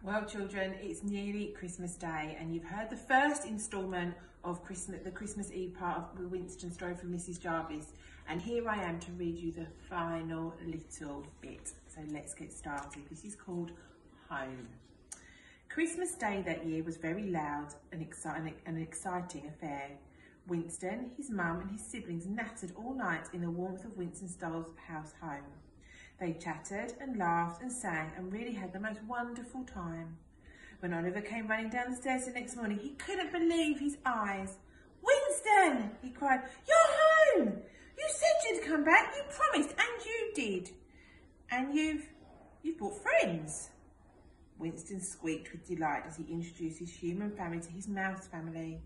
Well, children, it's nearly Christmas Day, and you've heard the first instalment of Christmas, the Christmas Eve part of the Winston story from Mrs. Jarvis. And here I am to read you the final little bit. So let's get started. This is called Home. Christmas Day that year was very loud and exciting, an exciting affair. Winston, his mum, and his siblings nattered all night in the warmth of Winston's dolls' house home. They chattered and laughed and sang and really had the most wonderful time. When Oliver came running down the stairs the next morning, he couldn't believe his eyes. Winston, he cried, you're home! You said you'd come back, you promised, and you did. And you've, you've brought friends. Winston squeaked with delight as he introduced his human family to his mouse family.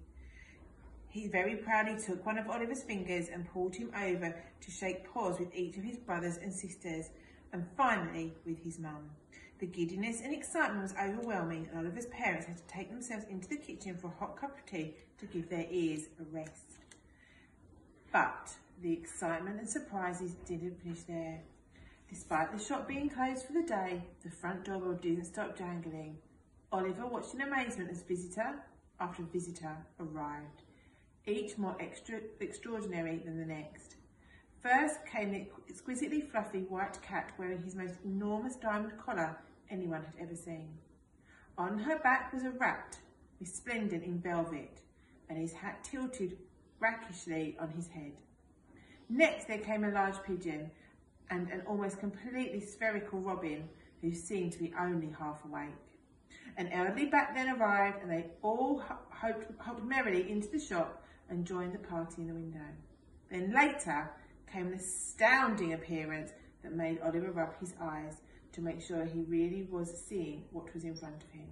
He very proudly took one of Oliver's fingers and pulled him over to shake paws with each of his brothers and sisters, and finally with his mum. The giddiness and excitement was overwhelming, and Oliver's parents had to take themselves into the kitchen for a hot cup of tea to give their ears a rest. But the excitement and surprises didn't finish there. Despite the shop being closed for the day, the front doorbell didn't stop jangling. Oliver watched in amazement as visitor after visitor arrived each more extra extraordinary than the next. First came the exquisitely fluffy white cat wearing his most enormous diamond collar anyone had ever seen. On her back was a rat, resplendent in velvet, and his hat tilted rakishly on his head. Next there came a large pigeon and an almost completely spherical robin who seemed to be only half awake. An elderly bat then arrived and they all hopped, hopped merrily into the shop and joined the party in the window. Then later came an astounding appearance that made Oliver rub his eyes to make sure he really was seeing what was in front of him.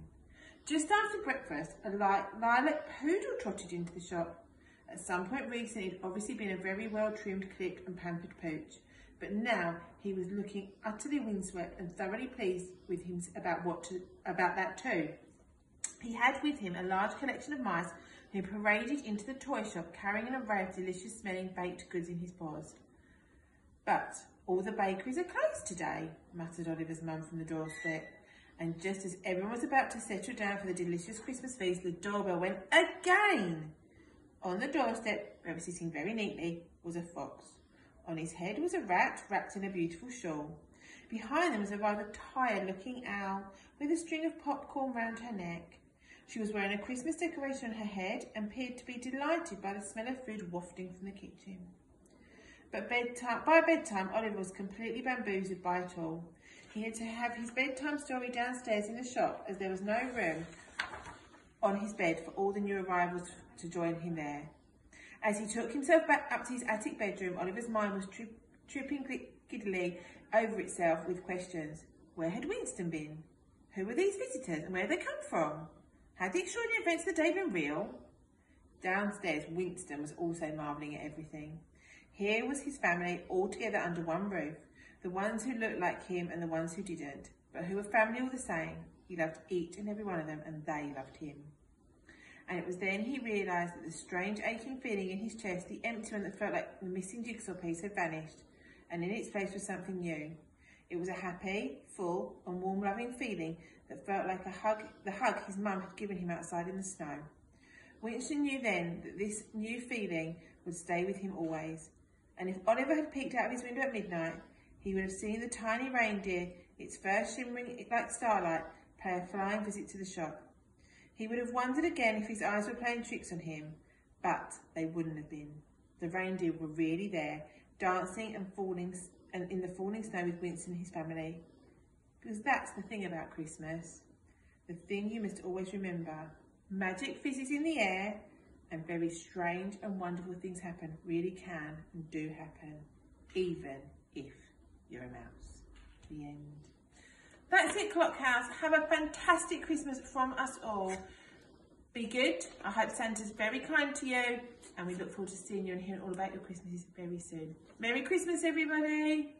Just after breakfast, a light lilac poodle trotted into the shop. At some point recently, he'd obviously been a very well-trimmed, clipped and pampered pooch, but now he was looking utterly windswept and thoroughly pleased with him about, what to, about that too. He had with him a large collection of mice who paraded into the toy shop carrying an array of delicious smelling baked goods in his paws. But all the bakeries are closed today, muttered Oliver's mum from the doorstep. And just as everyone was about to settle down for the delicious Christmas feast, the doorbell went again. On the doorstep, where sitting very neatly, was a fox. On his head was a rat wrapped in a beautiful shawl. Behind them was a rather tired-looking owl with a string of popcorn round her neck. She was wearing a Christmas decoration on her head and appeared to be delighted by the smell of food wafting from the kitchen. But bedtime, by bedtime, Oliver was completely bamboozled by it all. He had to have his bedtime story downstairs in the shop as there was no room on his bed for all the new arrivals to join him there. As he took himself back up to his attic bedroom, Oliver's mind was tri tripping giddily over itself with questions. Where had Winston been? Who were these visitors and where had they come from? Had the extraordinary events of the day been real? Downstairs, Winston was also marvelling at everything. Here was his family all together under one roof, the ones who looked like him and the ones who didn't, but who were family all the same. He loved each and every one of them, and they loved him. And it was then he realised that the strange aching feeling in his chest, the empty one that felt like the missing jigsaw piece, had vanished, and in its place was something new. It was a happy, full, and warm loving feeling that felt like a hug, the hug his mum had given him outside in the snow. Winston knew then that this new feeling would stay with him always. And if Oliver had peeked out of his window at midnight, he would have seen the tiny reindeer, its fur shimmering like starlight, pay a flying visit to the shop. He would have wondered again if his eyes were playing tricks on him, but they wouldn't have been. The reindeer were really there, dancing and falling and in the falling snow with Winston and his family. Because that's the thing about Christmas. The thing you must always remember. Magic fizzes in the air and very strange and wonderful things happen, really can and do happen, even if you're a mouse. The end. That's it, Clockhouse. Have a fantastic Christmas from us all. Be good. I hope Santa's very kind to you and we look forward to seeing you and hearing all about your Christmases very soon. Merry Christmas, everybody.